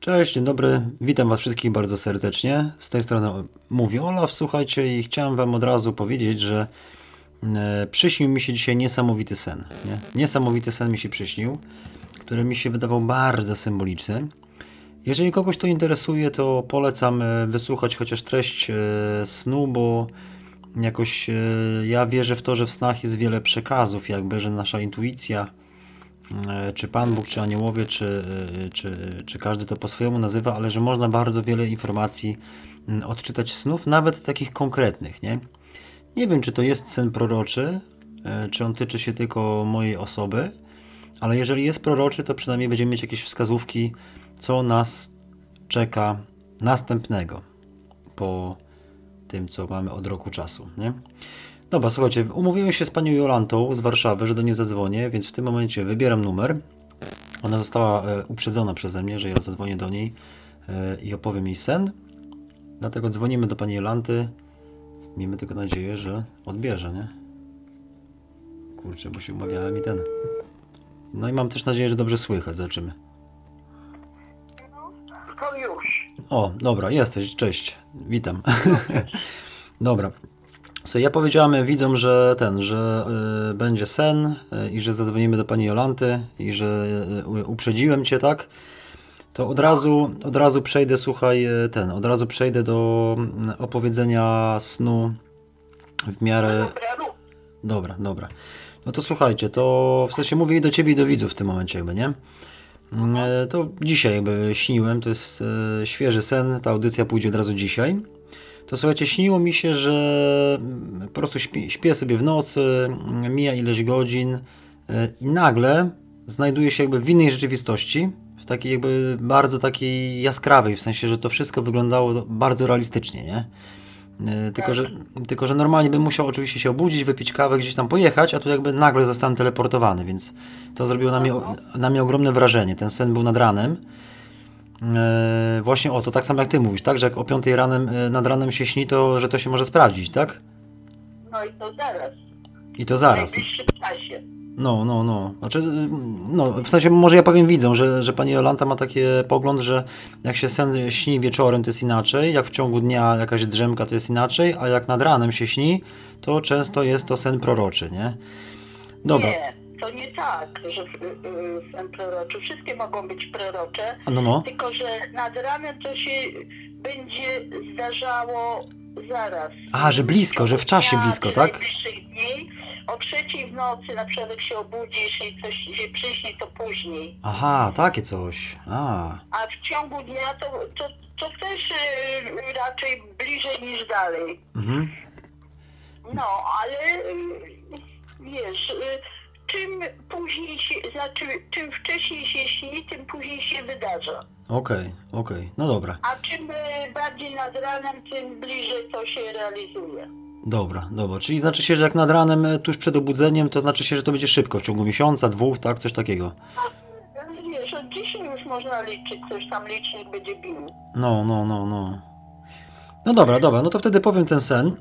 Cześć, dzień dobry. Witam Was wszystkich bardzo serdecznie. Z tej strony mówi Olaf. Słuchajcie, i chciałem Wam od razu powiedzieć, że e, przyśnił mi się dzisiaj niesamowity sen. Nie? Niesamowity sen mi się przyśnił, który mi się wydawał bardzo symboliczny. Jeżeli kogoś to interesuje, to polecam e, wysłuchać chociaż treść e, snu, bo jakoś ja wierzę w to, że w snach jest wiele przekazów, jakby, że nasza intuicja czy Pan Bóg, czy aniołowie, czy, e, czy, czy każdy to po swojemu nazywa, ale że można bardzo wiele informacji odczytać snów, nawet takich konkretnych, nie? Nie wiem, czy to jest sen proroczy, e, czy on tyczy się tylko mojej osoby, ale jeżeli jest proroczy, to przynajmniej będziemy mieć jakieś wskazówki, co nas czeka następnego po tym, co mamy od roku czasu, nie? Dobra, słuchajcie, umówiłem się z panią Jolantą z Warszawy, że do niej zadzwonię, więc w tym momencie wybieram numer. Ona została e, uprzedzona przeze mnie, że ja zadzwonię do niej e, i opowiem jej sen. Dlatego dzwonimy do pani Jolanty. Miejmy tylko nadzieję, że odbierze, nie? Kurczę, bo się umawiałem i ten. No i mam też nadzieję, że dobrze słychać. Zobaczymy. To już. O, dobra, jesteś, cześć, witam. dobra. So, ja powiedziałem widzom, że ten, że y, będzie sen y, i że zadzwonimy do pani Jolanty i że y, uprzedziłem cię, tak? To od razu, od razu przejdę, słuchaj, y, ten, od razu przejdę do mm, opowiedzenia snu w miarę... Dobra. Dobra. No to słuchajcie, to w sensie mówię i do ciebie i do widzów w tym momencie jakby, nie? Mm, e, To dzisiaj jakby śniłem, to jest e, świeży sen, ta audycja pójdzie od razu dzisiaj. To słuchajcie, śniło mi się, że mm, po prostu śpię, śpię sobie w nocy, mm, mija ileś godzin e, i nagle znajduję się jakby w innej rzeczywistości, w takiej jakby bardzo takiej jaskrawej, w sensie, że to wszystko wyglądało bardzo realistycznie, nie? E, Tylko że, tylko, że normalnie bym musiał oczywiście się obudzić, wypić kawę, gdzieś tam pojechać, a tu jakby nagle zostałem teleportowany, więc to zrobiło na mnie, na mnie ogromne wrażenie. Ten sen był nad ranem. E, właśnie o, to tak samo jak ty mówisz, tak? Że jak o 5 ranem, e, nad ranem się śni, to że to się może sprawdzić, tak? No i to zaraz. I to W zaraz. najbliższym czasie. No, no, no. Znaczy, y, no, w sensie może ja powiem widzą, że, że pani Jolanta ma taki pogląd, że jak się sen śni wieczorem, to jest inaczej, jak w ciągu dnia jakaś drzemka, to jest inaczej, a jak nad ranem się śni, to często jest to sen proroczy, nie? Dobra. Nie, to nie tak, że y, y, proroczy. Wszystkie mogą być prorocze, no, no. tylko że nad ranem to się będzie zdarzało zaraz. A, że blisko, że w czasie Dnia, blisko, tak? najbliższych dni. O trzeciej w nocy na przykład jak się obudzisz i coś się przyśni, to później. Aha, takie coś. A, A w ciągu dnia to, to, to też y, raczej bliżej niż dalej. mhm. No, ale y, wiesz, y, czym później się, znaczy czym wcześniej się śni, tym później się wydarza. Okej, okej. No dobra, A czym y, bardziej nad ranem, tym bliżej to się realizuje. dobra, dobra. Czyli znaczy się, że jak nad ranem, e, tuż przed obudzeniem, to znaczy się, że to będzie szybko, w ciągu miesiąca, dwóch, tak? Coś takiego. Wiesz, od dzisiaj już można liczyć, coś tam licznik będzie bił. No, no, no, no. No dobra, dobra, no to wtedy powiem ten sen.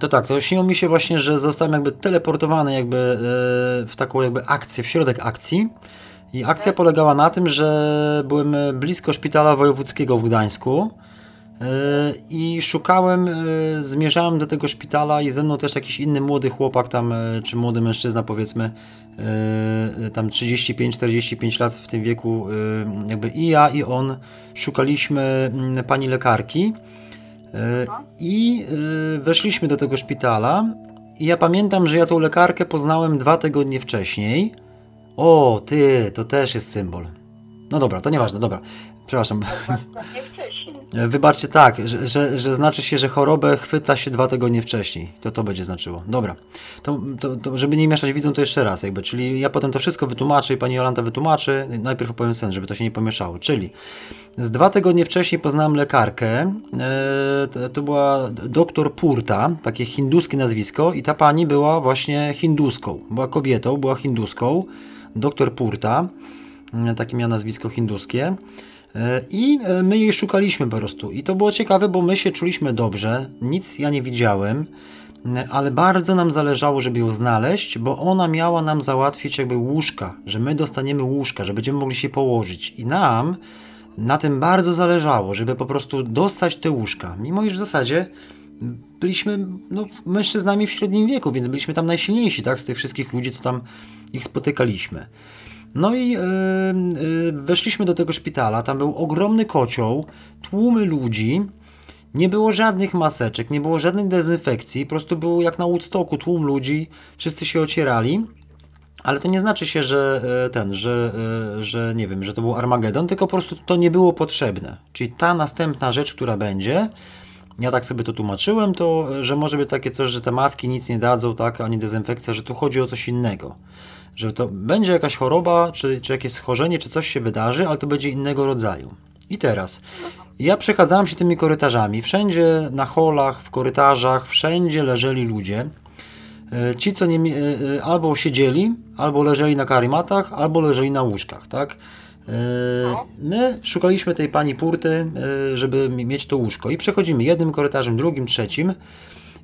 To tak, to śniło mi się właśnie, że zostałem jakby teleportowany jakby e, w taką jakby akcję, w środek akcji. I akcja polegała na tym, że byłem blisko szpitala wojewódzkiego w Gdańsku e, i szukałem, e, zmierzałem do tego szpitala i ze mną też jakiś inny młody chłopak tam, e, czy młody mężczyzna powiedzmy, e, tam 35-45 lat w tym wieku, e, jakby i ja i on szukaliśmy pani lekarki e, i e, weszliśmy do tego szpitala i ja pamiętam, że ja tą lekarkę poznałem dwa tygodnie wcześniej. O, ty, to też jest symbol. No dobra, to nieważne, dobra. Przepraszam. Nie wcześniej. Wybaczcie, tak, że, że, że znaczy się, że chorobę chwyta się dwa tygodnie wcześniej. To to będzie znaczyło. Dobra. To, to, to żeby nie mieszać widzą, to jeszcze raz jakby. Czyli ja potem to wszystko wytłumaczę i pani Jolanta wytłumaczy. Najpierw opowiem sen, żeby to się nie pomieszało. Czyli z dwa tygodnie wcześniej poznałem lekarkę. E, to- to była doktor Purta, takie hinduskie nazwisko i ta pani była właśnie hinduską. Była kobietą, była hinduską. Doktor Purta. E, Takie miała nazwisko hinduskie. E, I e, my jej szukaliśmy po prostu. I to było ciekawe, bo my się czuliśmy dobrze, nic ja nie widziałem, m, ale bardzo nam zależało, żeby ją znaleźć, bo ona miała nam załatwić jakby łóżka, że my dostaniemy łóżka, że będziemy mogli się położyć. I nam na tym bardzo zależało, żeby po prostu dostać te łóżka. Mimo iż w zasadzie byliśmy no, mężczyznami w średnim wieku, więc byliśmy tam najsilniejsi, tak, z tych wszystkich ludzi, co tam ich spotykaliśmy. No i yy, yy, weszliśmy do tego szpitala, tam był ogromny kocioł, tłumy ludzi, nie było żadnych maseczek, nie było żadnej dezynfekcji, po prostu było jak na Woodstocku tłum ludzi, wszyscy się ocierali. Ale to nie znaczy się, że e, ten, że, e, że nie wiem, że to był Armagedon, tylko po prostu to nie było potrzebne. Czyli ta następna rzecz, która będzie, ja tak sobie to tłumaczyłem, to że może być takie coś, że te maski nic nie dadzą, tak, ani dezynfekcja, że tu chodzi o coś innego. Że to będzie jakaś choroba, czy, czy jakieś schorzenie, czy coś się wydarzy, ale to będzie innego rodzaju. I teraz, ja przechadzałem się tymi korytarzami. Wszędzie na holach, w korytarzach, wszędzie leżeli ludzie. E, Ci, co nie, e, e, albo siedzieli, albo leżeli na karimatach, albo leżeli na łóżkach, tak? My szukaliśmy tej pani Purty, żeby mi- mieć to łóżko i przechodzimy jednym korytarzem, drugim, trzecim.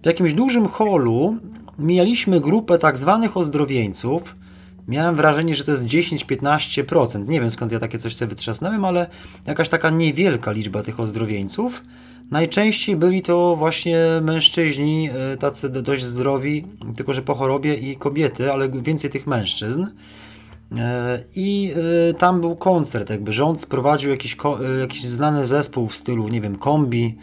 W jakimś dużym holu mijaliśmy grupę tak zwanych ozdrowieńców. Miałem wrażenie, że to jest 10-15%. Nie wiem skąd ja takie coś sobie wytrzasnąłem, ale jakaś taka niewielka liczba tych ozdrowieńców. Najczęściej byli to właśnie mężczyźni, e, tacy do- dość zdrowi, tylko że po chorobie i kobiety, ale więcej tych mężczyzn. E, I e, tam był koncert, jakby rząd sprowadził jakiś, jakiś znany zespół w stylu, nie wiem, kombi,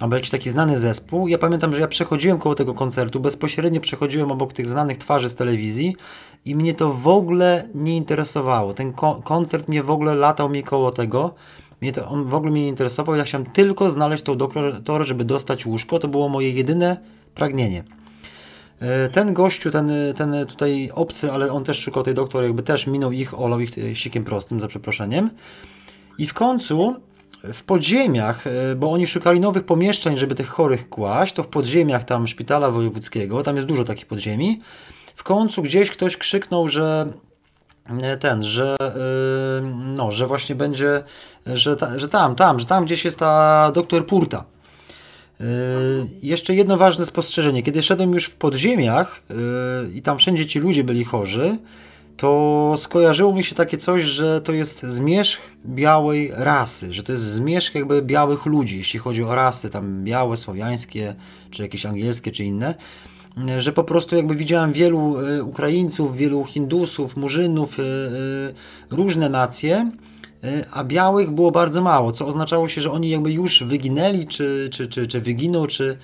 albo jakiś taki znany zespół. Ja pamiętam, że ja przechodziłem koło tego koncertu, bezpośrednio przechodziłem obok tych znanych twarzy z telewizji i mnie to w ogóle nie interesowało. Ten ko- koncert mnie w ogóle latał mi koło tego. Mnie to, on w ogóle mnie nie interesował. Ja chciałem tylko znaleźć tą doktor, żeby dostać łóżko. To było moje jedyne pragnienie. E, Ten gościu, ten, ten tutaj obcy, ale on też szukał tej doktor, jakby też minął ich, olał ich sikiem prostym, za przeproszeniem. I w końcu w podziemiach, e, bo oni szukali nowych pomieszczeń, żeby tych chorych kłaść, to w podziemiach tam szpitala wojewódzkiego, tam jest dużo takich podziemi, w końcu gdzieś ktoś krzyknął, że e, ten, że e, no, że właśnie będzie, że, ta, że tam, tam, że tam gdzieś jest ta doktor Purta. Yy, Jeszcze jedno ważne spostrzeżenie. Kiedy szedłem już w podziemiach i tam wszędzie ci ludzie byli chorzy, to skojarzyło mi się takie coś, że to jest zmierzch białej rasy, że to jest zmierzch jakby białych ludzi, jeśli chodzi o rasy tam białe, słowiańskie, czy jakieś angielskie, czy inne. Że po prostu jakby widziałem wielu yy, Ukraińców, wielu Hindusów, Murzynów, yy, yy, różne nacje, a białych było bardzo mało, co oznaczało się, że oni jakby już wyginęli, czy, czy, czy, czy wyginą, czy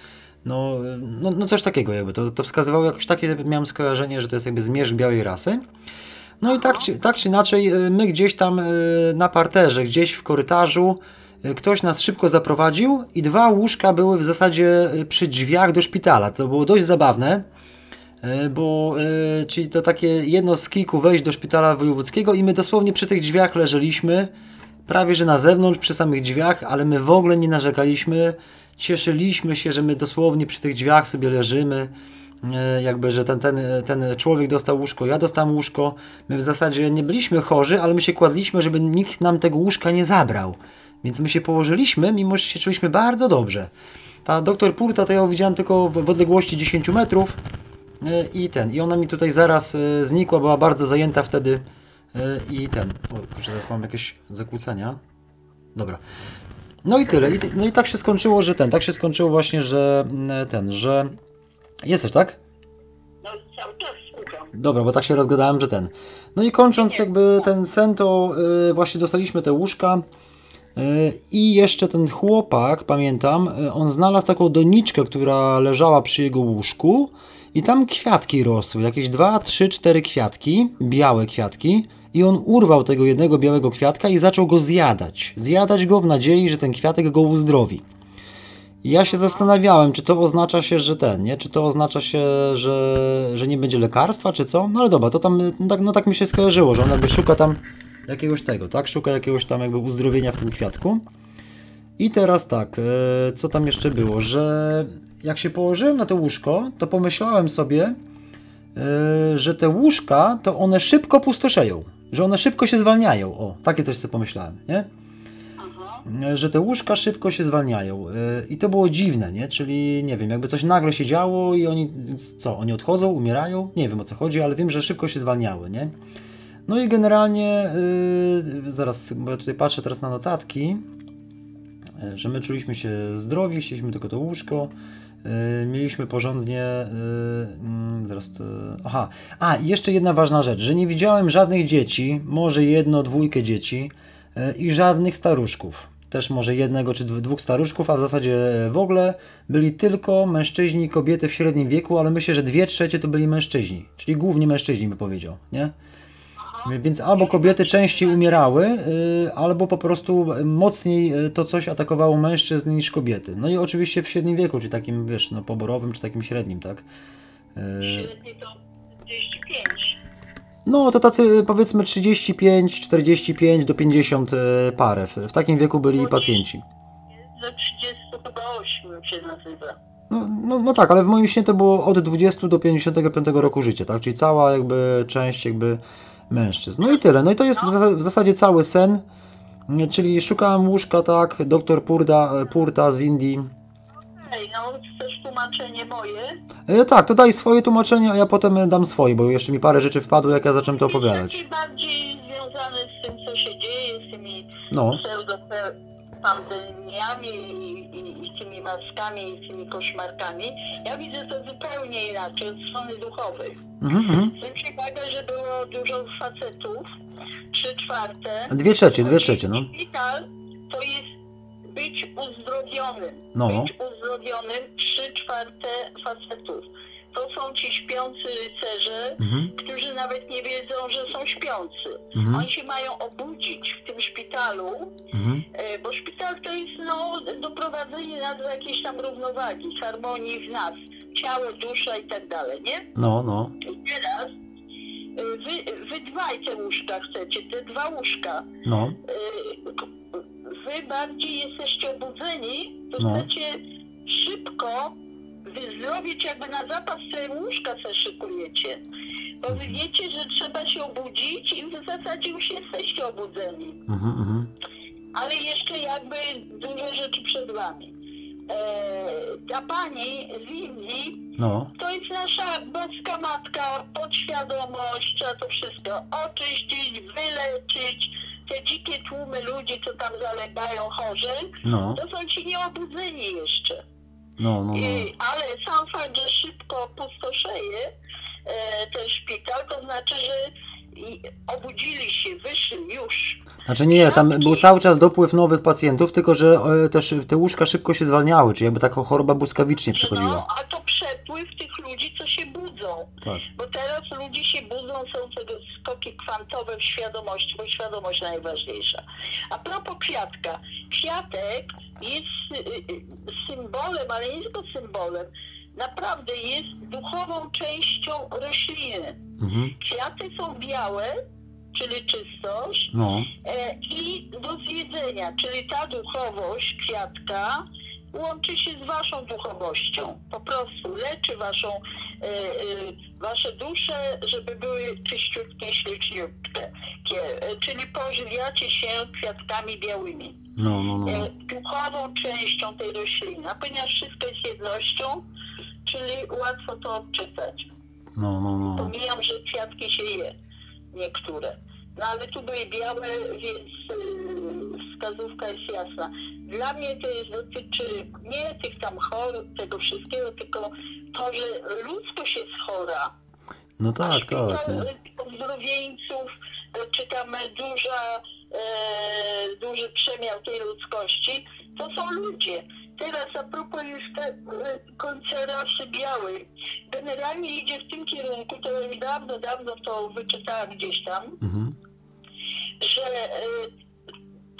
no, no, no coś takiego jakby. To, to wskazywało jakoś takie, miałem skojarzenie, że to jest jakby zmierzch białej rasy. No i tak czy, tak czy inaczej, my gdzieś tam na parterze, gdzieś w korytarzu, ktoś nas szybko zaprowadził i dwa łóżka były w zasadzie y, przy drzwiach do szpitala. To było dość zabawne. E, bo czyli to takie jedno z kilku wejść do szpitala wojewódzkiego i my dosłownie przy tych drzwiach leżeliśmy, prawie że na zewnątrz, przy samych drzwiach, ale my w ogóle nie narzekaliśmy, cieszyliśmy się, że my dosłownie przy tych drzwiach sobie leżymy, jakby, że ten, ten, ten człowiek dostał łóżko, ja dostałem łóżko, my w zasadzie nie byliśmy chorzy, ale my się kładliśmy, żeby nikt nam tego łóżka nie zabrał, więc my się położyliśmy, mimo że się czuliśmy bardzo dobrze. Ta doktor Purta to ja ją widziałem tylko w w odległości 10 metrów, E, i ten, i ona mi tutaj zaraz e, znikła, była bardzo zajęta wtedy e, i ten, o kurczę, teraz mam jakieś zakłócenia, dobra, no i tyle, I, no i tak się skończyło, że ten, tak się skończyło właśnie, że mm, ten, że jesteś, tak? No cały czas słucham. Dobra, bo tak się rozgadałem, że ten. No i kończąc jakby ten sen, to właśnie dostaliśmy te łóżka i jeszcze ten chłopak, pamiętam, y, on znalazł taką doniczkę, która leżała przy jego łóżku i tam kwiatki rosły, jakieś dwa, trzy, cztery kwiatki, białe kwiatki i on urwał tego jednego białego kwiatka i zaczął go zjadać. Zjadać go w nadziei, że ten kwiatek go uzdrowi. Ja się zastanawiałem, czy to oznacza się, że ten, nie? Czy to oznacza się, że, że nie będzie lekarstwa, czy co? No ale dobra, to tam, no tak, no tak mi się skojarzyło, że on jakby szuka tam jakiegoś tego, tak? Szuka jakiegoś tam jakby uzdrowienia w tym kwiatku. I teraz tak, e, co tam jeszcze było, że jak się położyłem na to łóżko, to pomyślałem sobie, e, że te łóżka, to one szybko pustoszeją, że one szybko się zwalniają. O, takie coś sobie pomyślałem, nie? Aha. że te łóżka szybko się zwalniają. I to było dziwne, nie? Czyli nie wiem, jakby coś nagle się działo i oni co, oni odchodzą, umierają? Nie wiem o co chodzi, ale wiem, że szybko się zwalniały, nie? No i generalnie, yy, zaraz, bo ja tutaj patrzę teraz na notatki, yy, że my czuliśmy się zdrowi, chcieliśmy tylko to łóżko, yy, mieliśmy porządnie, yy, zaraz to, aha, a jeszcze jedna ważna rzecz, że nie widziałem żadnych dzieci, może jedno, dwójkę dzieci yy, i żadnych staruszków. Też może jednego czy dw- dwóch staruszków, a w zasadzie w ogóle byli tylko mężczyźni i kobiety w średnim wieku, ale myślę, że dwie trzecie to byli mężczyźni, czyli głównie mężczyźni by powiedział, nie? Więc albo kobiety częściej umierały, y, albo po prostu mocniej y, to coś atakowało mężczyzn niż kobiety. No i oczywiście w średnim wieku, czy takim, wiesz, no poborowym, czy takim średnim, tak? Y, Średnie to 45. No to tacy powiedzmy 35, 45 do 50 y, parę. W takim wieku byli pacjenci. Do 38 się nazywa. No, no, no tak, ale w moim śnie to było od 20 do 55 roku życia, tak? Czyli cała jakby część jakby mężczyzn. No i tyle. No i to jest w, zas- w zasadzie cały sen. Czyli szukałem łóżka, tak, doktor Purda, Purta z Indii. Ej, no chcesz tłumaczenie moje? E, tak, to daj swoje tłumaczenie, a ja potem dam swoje, bo jeszcze mi parę rzeczy wpadło, jak ja zacząłem to opowiadać. bardziej związany z tym, co się dzieje, z tymi No, pseudopandemiami i, i, i tymi maskami i tymi koszmarkami. Ja widzę to zupełnie inaczej, od strony duchowej. mhm, mhm. Zwróć uwagę, że było dużo facetów, trzy czwarte. Dwie trzecie, dwie trzecie, no. Szpital to jest być uzdrowionym. No. Być uzdrowionym trzy czwarte facetów. To są ci śpiący rycerze, Mhm, którzy nawet nie wiedzą, że są śpiący. mhm, Oni się mają obudzić w tym szpitalu, mhm. e, bo szpital to jest no, doprowadzenie nas do jakiejś tam równowagi, harmonii w nas, ciało, dusza i tak dalej, nie? No, no, I teraz e, wy, wy dwaj te łóżka chcecie, te dwa łóżka. no, E, Wy bardziej jesteście obudzeni, to No. chcecie szybko wyzdrowieć, jakby na zapas te łóżka se szykujecie. Bo wy wiecie, że trzeba się obudzić i w zasadzie już jesteście obudzeni. mhm, mhm. Ale jeszcze jakby dużo rzeczy przed wami. Eee, ta pani z Indii No, to jest nasza boska matka, podświadomość, trzeba to wszystko oczyścić, wyleczyć. Te dzikie tłumy ludzi, co tam zalegają chorzy, no, to są ci nieobudzeni jeszcze. No, no, no. I, ale sam fakt, że szybko pustoszeje e, ten szpital, to znaczy, że obudzili się, wyszli już. Znaczy nie, tam był cały czas dopływ nowych pacjentów, tylko że e, też te łóżka szybko się zwalniały, czyli jakby taka choroba błyskawicznie No, przechodziła. a to przepływ tych ludzi, co się budzą. Tak. Bo teraz ludzie się budzą, są tego skoki kwantowe w świadomości, bo świadomość najważniejsza. A propos kwiatka. Kwiatek jest y, y, symbolem, ale nie tylko symbolem. Naprawdę jest duchową częścią rośliny. Mhm. Kwiaty są białe, czyli czystość, No, e, i do zjedzenia, czyli ta duchowość kwiatka łączy się z waszą duchowością. Po prostu leczy waszą, e, e, wasze dusze, żeby były czyściutkie, śliczniutkie. E, czyli pożywiacie się kwiatkami białymi. no, no, no. Duchową częścią tej rośliny. A ponieważ wszystko jest jednością, czyli łatwo to odczytać. No, no, no. Pomijam, że kwiatki się je, niektóre. No ale tu były białe, więc yy, wskazówka jest jasna. Dla mnie to jest dotyczy nie tych tam chorób, tego wszystkiego, tylko to, że ludzkość jest chora. No tak, Szpital, tak. Nie? Ozdrowieńców, y, czy tam duża, e, duży przemiał tej ludzkości, to są ludzie. Teraz a propos już te e, końca rasy białej. Generalnie idzie w tym kierunku, to już dawno, dawno to wyczytałam gdzieś tam, Mhm. że e,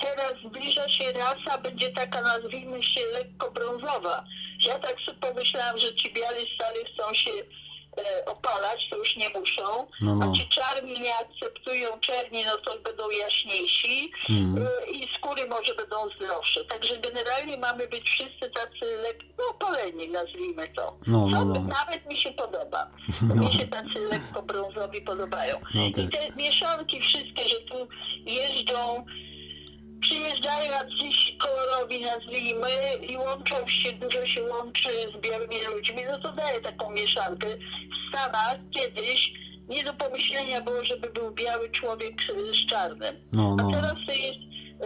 teraz zbliża się rasa, będzie taka nazwijmy się lekko brązowa. Ja tak sobie pomyślałam, że ci biali stary chcą się e, opalać, to już nie muszą. No, no. A ci czarni nie akceptują czerni, no to będą jaśniejsi Mhm. e, i skóry może będą zdrowsze. Także generalnie mamy być wszyscy tacy lekko opaleni, nazwijmy to. No, no, no. nawet mi się podoba. No. Mnie się tacy lekko brązowi podobają. No, okej. I te mieszanki wszystkie, że tu jeżdżą, przyjeżdżają jacyś kolorowi, nazwijmy, i łączą się, dużo się łączy z białymi ludźmi, no to daje taką mieszankę. W Stanach kiedyś nie do pomyślenia było, żeby był biały człowiek z czarnym. No, A no. teraz to jest. y,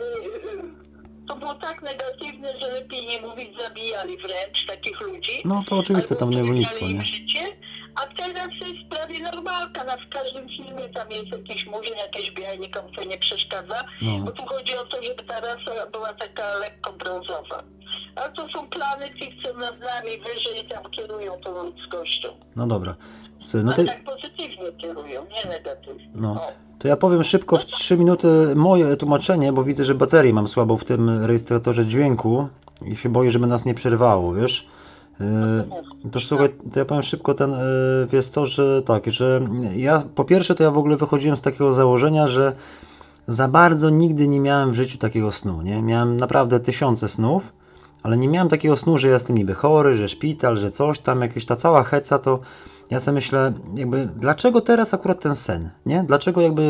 y, To było tak negatywne, że lepiej nie mówić, zabijali wręcz takich ludzi. No to oczywiste, tam niewolnictwo, nie? życie, a teraz jest prawie normalka. Na w każdym filmie tam jest jakiś murzyn, jakieś białe, nikomu to nie przeszkadza. No. Bo tu chodzi o to, żeby ta rasa była taka lekko brązowa. A to są plany tych, co nad nami wyżej tam kierują tą ludzkością. No dobra. Słuchaj, no A to, tak pozytywnie kierują, nie negatywnie. No. O. to ja powiem szybko w 3 minuty moje tłumaczenie, bo widzę, że baterię mam słabą w tym rejestratorze dźwięku i się boję, żeby nas nie przerwało, wiesz? Yy, To słuchaj, to ja powiem szybko ten, yy, wiesz co, że tak, że ja po pierwsze to ja w ogóle wychodziłem z takiego założenia, że za bardzo nigdy nie miałem w życiu takiego snu, nie? Miałem naprawdę tysiące snów, ale nie miałem takiego snu, że jestem niby chory, że szpital, że coś tam, jakieś ta cała heca, to ja sobie myślę, jakby, dlaczego teraz akurat ten sen, nie? Dlaczego jakby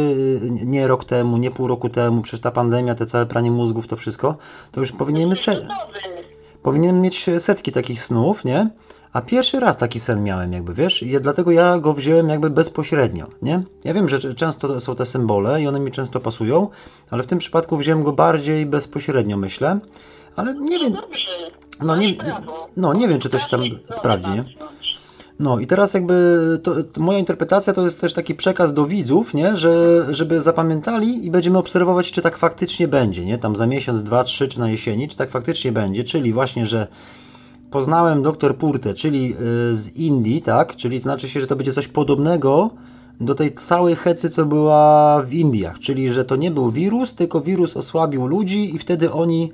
y, nie rok temu, nie pół roku temu, przecież ta pandemia, te całe pranie mózgów, to wszystko, to już powinienem, se, powinienem mieć setki takich snów, nie? A pierwszy raz taki sen miałem, jakby, wiesz, i dlatego ja go wziąłem jakby bezpośrednio, nie? Ja wiem, że często są te symbole i one mi często pasują, ale w tym przypadku wziąłem go bardziej bezpośrednio, myślę, ale nie wiem, Dobrze. no Masz nie, no nie wiem, czy to się tam sprawdzi, nie? No i teraz jakby to, to moja interpretacja to jest też taki przekaz do widzów, nie? Że, żeby zapamiętali i będziemy obserwować, czy tak faktycznie będzie, nie? Tam za miesiąc, dwa, trzy, czy na jesieni, czy tak faktycznie będzie, czyli właśnie, że poznałem doktor Purtę, czyli y, z Indii, tak? Czyli znaczy się, że to będzie coś podobnego do tej całej hecy, co była w Indiach, czyli że to nie był wirus, tylko wirus osłabił ludzi i wtedy oni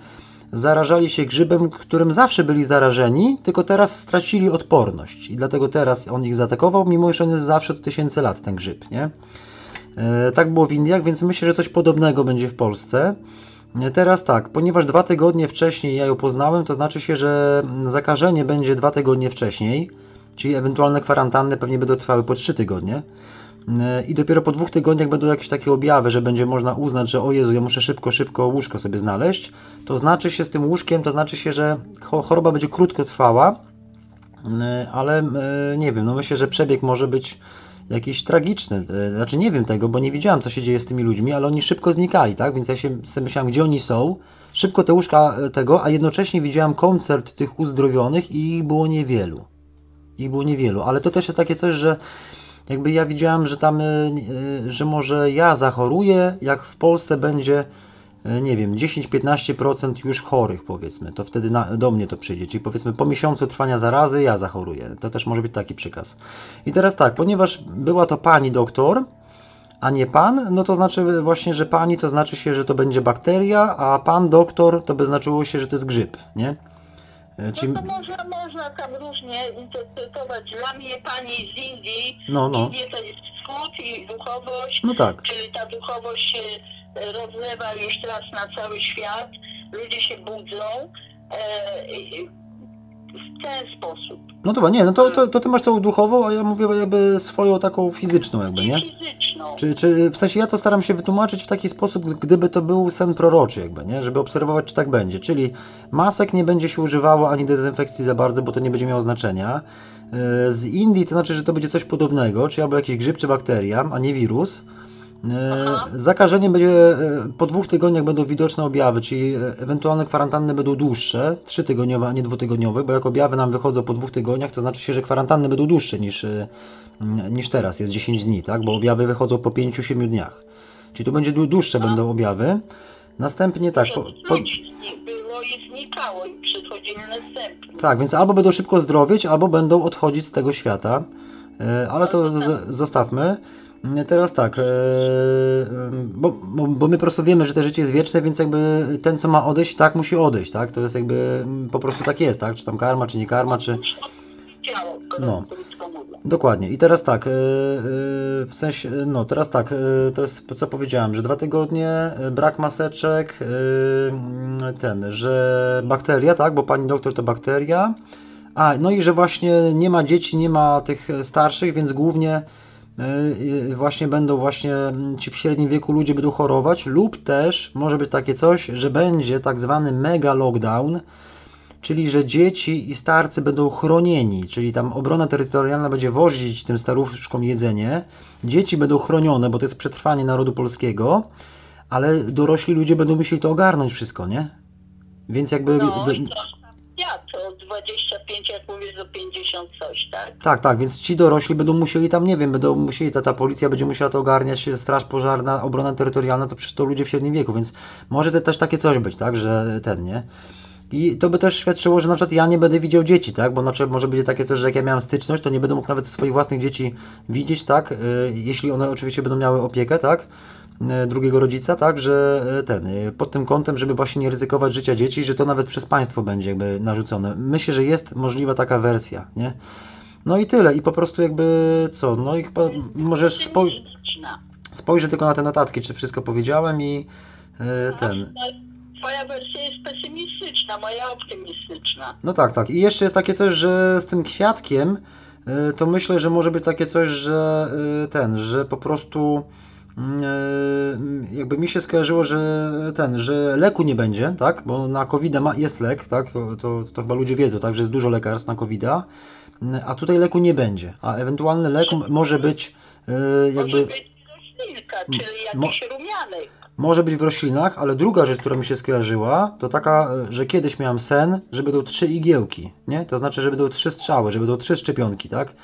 zarażali się grzybem, którym zawsze byli zarażeni, tylko teraz stracili odporność i dlatego teraz on ich zaatakował, mimo że on jest zawsze od tysięcy lat, ten grzyb, nie? E, tak było w Indiach, więc myślę, że coś podobnego będzie w Polsce. E, Teraz tak, ponieważ dwa tygodnie wcześniej ja ją poznałem, to znaczy się, że zakażenie będzie dwa tygodnie wcześniej, czyli ewentualne kwarantanny pewnie będą trwały po trzy tygodnie. E, I dopiero po dwóch tygodniach będą jakieś takie objawy, że będzie można uznać, że o Jezu, ja muszę szybko, szybko łóżko sobie znaleźć. To znaczy się z tym łóżkiem, to znaczy się, że cho- choroba będzie krótko trwała, e, ale e, nie wiem, no myślę, że przebieg może być jakiś tragiczny. Znaczy nie wiem tego, bo nie widziałem, co się dzieje z tymi ludźmi, ale oni szybko znikali, tak? Więc ja się sobie myślałem, gdzie oni są. Szybko te łóżka tego, a jednocześnie widziałem koncert tych uzdrowionych i ich było niewielu. Ich było niewielu, ale to też jest takie coś, że jakby ja widziałem, że tam, e, e, że może ja zachoruję, jak w Polsce będzie, e, nie wiem, 10-15% już chorych, powiedzmy, to wtedy na, do mnie to przyjdzie. Czyli powiedzmy po miesiącu trwania zarazy ja zachoruję. To też może być taki przykaz. I teraz tak, ponieważ była to pani doktor, a nie pan, no to znaczy właśnie, że pani to znaczy się, że to będzie bakteria, a pan doktor to by znaczyło się, że to jest grzyb, nie? E, Czyli, No to można, można tam różnie interpretować. Dla mnie pani z Indii, no, no, Indie to jest wschód i duchowość, no tak. czyli ta duchowość się e, rozlewa już teraz na cały świat, ludzie się budzą e, w ten sposób. No dobra, nie, no to, to, to ty masz tą duchową, a ja mówię jakby swoją taką fizyczną jakby, nie? Fizyczną. Czy, czy w sensie ja to staram się wytłumaczyć w taki sposób, gdyby to był sen proroczy, jakby, nie? Żeby obserwować, czy tak będzie. Czyli masek nie będzie się używało ani dezynfekcji za bardzo, bo to nie będzie miało znaczenia. Yy, Z Indii to znaczy, że to będzie coś podobnego, czy albo jakiś grzyb, czy bakteria, a nie wirus. Aha. Zakażenie będzie yy, po dwóch tygodniach będą widoczne objawy, czyli yy, ewentualne kwarantanny będą dłuższe, trzytygodniowe, a nie dwutygodniowe, bo jak objawy nam wychodzą po dwóch tygodniach, to znaczy się, że kwarantanny będą dłuższe niż, niż teraz, jest 10 dni, tak? Bo objawy wychodzą po 5-7 dniach. Czyli tu będzie dłu- dłuższe będą objawy. Następnie tak, po, po, było i znikało i przychodzili następni. tak, więc albo będą szybko zdrowieć, albo będą odchodzić z tego świata. E, Ale to z, zostawmy. E, Teraz tak, e, bo, bo, bo my po prostu wiemy, że to życie jest wieczne, więc jakby ten, co ma odejść, tak musi odejść, tak? To jest jakby po prostu tak jest, tak? Czy tam karma, czy nie karma, czy... No. Dokładnie. I teraz tak, e, e, w sensie, no teraz tak, e, to jest co powiedziałem, że dwa tygodnie, e, brak maseczek, e, ten, że bakteria, tak, bo pani doktor to bakteria. A, no i że właśnie nie ma dzieci, nie ma tych starszych, więc głównie e, e, właśnie będą właśnie mm, ci w średnim wieku ludzie będą chorować lub też może być takie coś, że będzie tak zwany mega lockdown, czyli że dzieci i starcy będą chronieni, czyli tam obrona terytorialna będzie wozić tym staruszkom jedzenie, dzieci będą chronione, bo to jest przetrwanie narodu polskiego, ale dorośli ludzie będą musieli to ogarnąć wszystko, nie? Więc jakby... No do- ja to od 25, jak mówisz, do 50 coś, tak? Tak, tak, więc ci dorośli będą musieli tam, nie wiem, będą musieli, ta, ta policja będzie musiała to ogarniać, straż pożarna, obrona terytorialna, to przecież to ludzie w średnim wieku, więc może to też takie coś być, tak, że ten, nie? I to by też świadczyło, że na przykład ja nie będę widział dzieci, tak, bo na przykład może będzie takie coś, że jak ja miałem styczność, to nie będę mógł nawet swoich własnych dzieci widzieć, tak, y, jeśli one oczywiście będą miały opiekę, tak, drugiego rodzica, tak, że y, ten, y, pod tym kątem, żeby właśnie nie ryzykować życia dzieci, że to nawet przez państwo będzie jakby narzucone. Myślę, że jest możliwa taka wersja, nie? No i tyle. I po prostu jakby co? No i chyba może spoj spojrzę tylko na te notatki, czy wszystko powiedziałem i e, ten. Twoja wersja jest pesymistyczna, moja optymistyczna. No tak, tak. I jeszcze jest takie coś, że z tym kwiatkiem e, to myślę, że może być takie coś, że e, ten, że po prostu e, jakby mi się skojarzyło, że ten, że leku nie będzie, tak? Bo na covid jest lek, tak? To, to, to chyba ludzie wiedzą, tak? Że jest dużo lekarstw na covid a tutaj leku nie będzie. A ewentualny lek może być e, jakby. Może być roślinka, czyli mo- jakiś rumianek. Może być w roślinach, ale druga rzecz, która mi się skojarzyła, to taka, e, że kiedyś miałem sen, że będą trzy igiełki, nie? To znaczy, że będą trzy strzały, że będą trzy szczepionki, tak?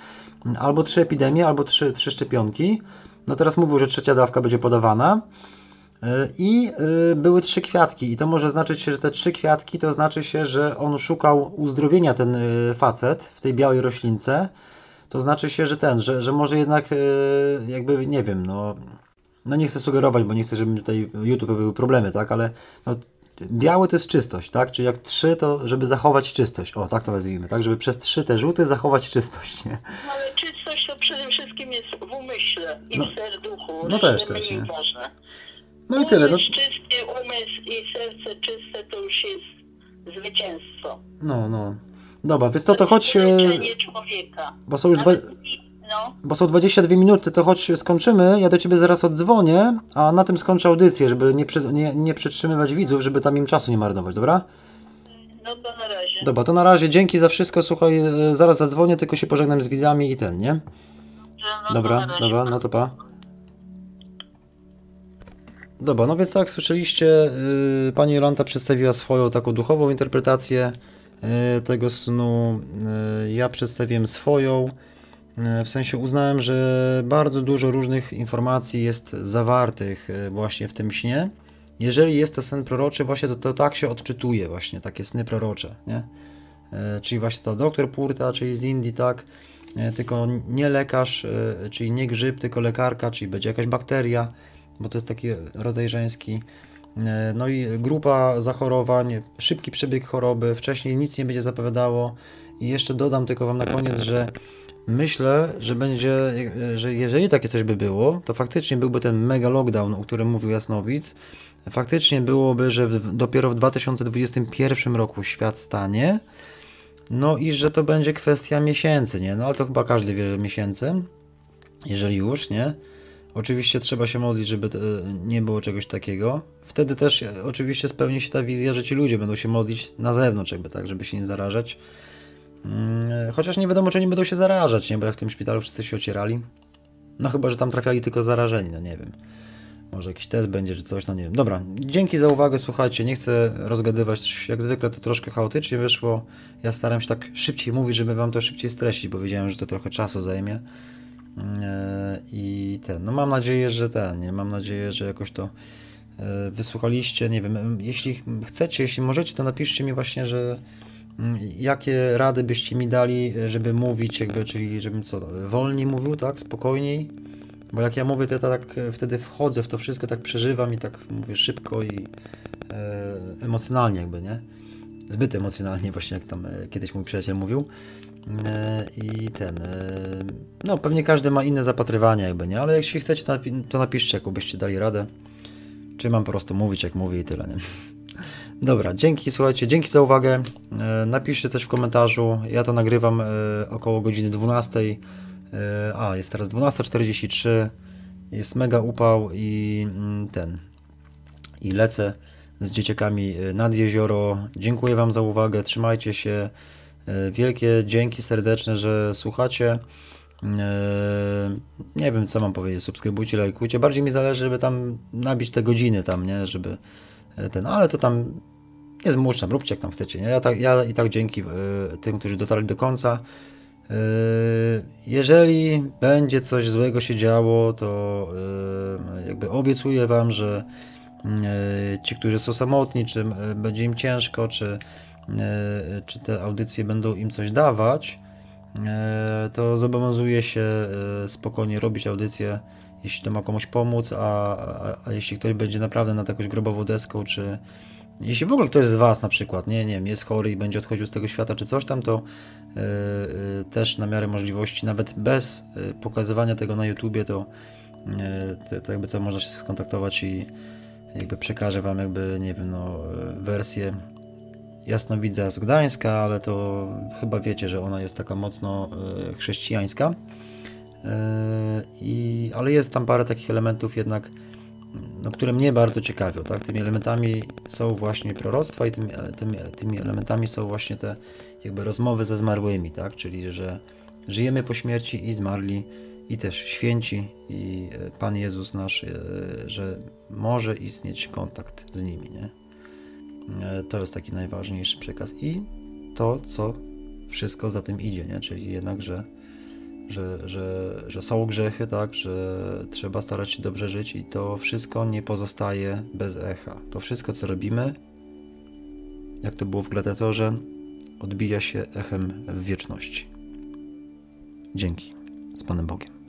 Albo trzy epidemie, albo trzy, trzy szczepionki. No teraz mówił, że trzecia dawka będzie podawana. E, I e, były trzy kwiatki, i to może znaczyć się, że te trzy kwiatki to znaczy się, że on szukał uzdrowienia, ten e, facet w tej białej roślince. To znaczy się, że ten, że, że może jednak jakby, nie wiem, no, no nie chcę sugerować, bo nie chcę, żeby tutaj YouTube były problemy, tak, ale no, biały to jest czystość, tak, czyli jak trzy, to żeby zachować czystość, o, tak to nazwijmy, tak, żeby przez trzy te żółte zachować czystość, nie? No ale czystość to przede wszystkim jest w umyśle i No. w serduchu. No też, też, nie? ważne. No i tyle, no, Umysł czysty, umysł i serce czyste to już jest zwycięstwo. no, no. Dobra, więc to, to chodź, e, człowieka. bo są już dwa, Nawet, no, bo są 22 minuty, to chodź skończymy, ja do Ciebie zaraz oddzwonię, a na tym skończę audycję, żeby nie, przy, nie, nie przytrzymywać widzów, żeby tam im czasu nie marnować, dobra? no to na razie. Dobra, to na razie, dzięki za wszystko, słuchaj, e, zaraz zadzwonię, tylko się pożegnam z widzami i ten, nie? No, to Dobra, na razie. dobra, no to pa. Dobra, no więc tak, słyszeliście, yy, pani Jolanta przedstawiła swoją taką duchową interpretację yy, tego snu. Yy, ja przedstawiłem swoją. W sensie uznałem, że bardzo dużo różnych informacji jest zawartych właśnie w tym śnie. Jeżeli jest to sen proroczy, właśnie to, to tak się odczytuje właśnie, takie sny prorocze, nie? E, czyli właśnie to doktor Purta, czyli z Indii, tak, tylko nie lekarz, e, czyli nie grzyb, tylko lekarka, czyli będzie jakaś bakteria, bo to jest taki rodzaj żeński. E, No i grupa zachorowań, szybki przebieg choroby, wcześniej nic nie będzie zapowiadało. I jeszcze dodam tylko Wam na koniec, że myślę, że będzie, e, że jeżeli takie coś by było, to faktycznie byłby ten mega lockdown, o którym mówił Jasnowic. Faktycznie byłoby, że dopiero w 2021 roku świat stanie. No i że to będzie kwestia miesięcy, nie? No ale to chyba każdy wie, że miesięcy, jeżeli już, nie? Oczywiście trzeba się modlić, żeby to, nie było czegoś takiego. Wtedy też e, oczywiście spełni się ta wizja, że ci ludzie będą się modlić na zewnątrz, jakby tak, żeby się nie zarażać. Mm, Chociaż nie wiadomo, czy nie będą się zarażać, nie? Bo jak w tym szpitalu wszyscy się ocierali. No chyba, że tam trafiali tylko zarażeni, no nie wiem. Może jakiś test będzie, czy coś, no nie wiem. Dobra, dzięki za uwagę, słuchajcie, nie chcę rozgadywać, jak zwykle to troszkę chaotycznie wyszło. Ja staram się tak szybciej mówić, żeby wam to szybciej streścić, bo wiedziałem, że to trochę czasu zajmie. Eee, I ten, no mam nadzieję, że ten, nie, mam nadzieję, że jakoś to e, wysłuchaliście, nie wiem, jeśli chcecie, jeśli możecie, to napiszcie mi właśnie, że mm, jakie rady byście mi dali, żeby mówić, jakby, czyli żebym co, wolniej mówił, tak, spokojniej, bo jak ja mówię, to ja tak e, wtedy wchodzę w to wszystko, tak przeżywam i tak mówię szybko i e, emocjonalnie jakby, nie? Zbyt emocjonalnie właśnie, jak tam e, kiedyś mój przyjaciel mówił. E, I ten, e, no pewnie każdy ma inne zapatrywania jakby, nie? Ale jeśli chcecie, to, napi- to napiszcie, jaką byście dali radę. Czy mam po prostu mówić, jak mówię i tyle, nie? Dobra, dzięki, słuchajcie, dzięki za uwagę. E, Napiszcie coś w komentarzu. Ja to nagrywam około godziny 12. E, A, jest teraz 12.43. Jest mega upał i mm, ten. I lecę z dzieciakami e, nad jezioro. Dziękuję Wam za uwagę, trzymajcie się. E, Wielkie dzięki serdeczne, że słuchacie. Nie wiem, co mam powiedzieć. Subskrybujcie, lajkujcie. Bardziej mi zależy, żeby tam nabić te godziny tam, nie? Żeby ten, ale to tam nie zmuszam, róbcie jak tam chcecie, nie? Ja, tak, ja i tak dzięki tym, którzy dotarli do końca. E, Jeżeli będzie coś złego się działo, to e, jakby obiecuję Wam, że e, ci, którzy są samotni, czy będzie im ciężko, czy, czy te audycje będą im coś dawać, to zobowiązuję się spokojnie robić audycje, jeśli to ma komuś pomóc, a, a, a jeśli ktoś będzie naprawdę nad jakąś grobową deską, czy jeśli w ogóle ktoś z Was na przykład, nie, nie wiem, jest chory i będzie odchodził z tego świata, czy coś tam, to e, e, też na miarę możliwości, nawet bez e, pokazywania tego na YouTubie, to, to, to jakby co można się skontaktować i jakby przekażę Wam jakby, nie wiem, no, wersję jasnowidza z Gdańska, ale to chyba wiecie, że ona jest taka mocno chrześcijańska. I, ale jest tam parę takich elementów jednak, no, które mnie bardzo ciekawią. Tak? Tymi elementami są właśnie proroctwa i tymi, tymi, tymi elementami są właśnie te jakby rozmowy ze zmarłymi, tak? czyli że żyjemy po śmierci i zmarli i też święci i e, Pan Jezus nasz, e, że może istnieć kontakt z nimi. Nie? E, To jest taki najważniejszy przekaz i to, co wszystko za tym idzie, nie? czyli jednak, że że, że, że są grzechy, tak, że trzeba starać się dobrze żyć i to wszystko nie pozostaje bez echa. To wszystko, co robimy, jak to było w Gladiatorze, odbija się echem w wieczności. Dzięki. Z Panem Bogiem.